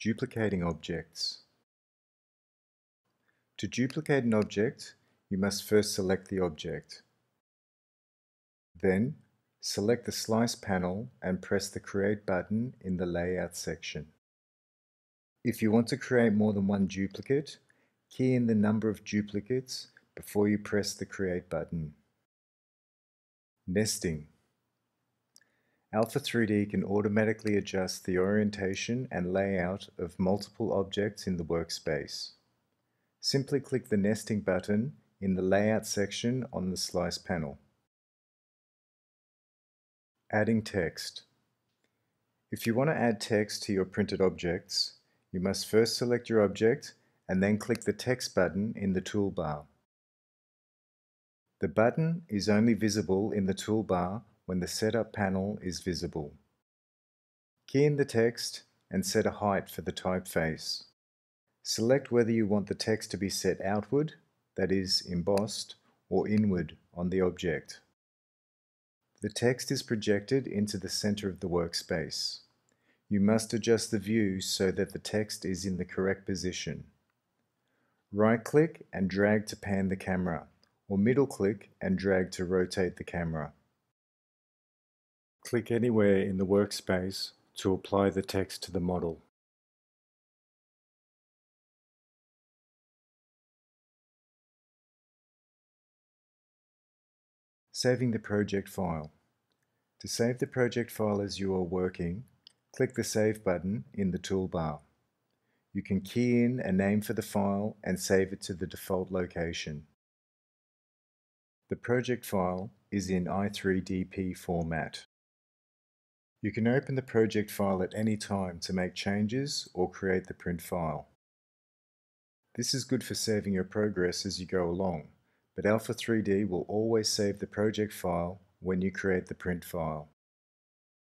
Duplicating objects. To duplicate an object, you must first select the object. Then, select the Slice panel and press the Create button in the Layout section. If you want to create more than one duplicate, key in the number of duplicates before you press the Create button. Nesting. Alpha 3D can automatically adjust the orientation and layout of multiple objects in the workspace. Simply click the nesting button in the Layout section on the Slice panel. Adding text. If you want to add text to your printed objects, you must first select your object and then click the text button in the toolbar. The button is only visible in the toolbar when the setup panel is visible. Key in the text and set a height for the typeface. Select whether you want the text to be set outward, that is embossed, or inward on the object. The text is projected into the center of the workspace. You must adjust the view so that the text is in the correct position. Right-click and drag to pan the camera, or middle-click and drag to rotate the camera. Click anywhere in the workspace to apply the text to the model. Saving the project file. To save the project file as you are working, click the Save button in the toolbar. You can key in a name for the file and save it to the default location. The project file is in i3DP format. You can open the project file at any time to make changes or create the print file. This is good for saving your progress as you go along, but Alpha 3D will always save the project file when you create the print file.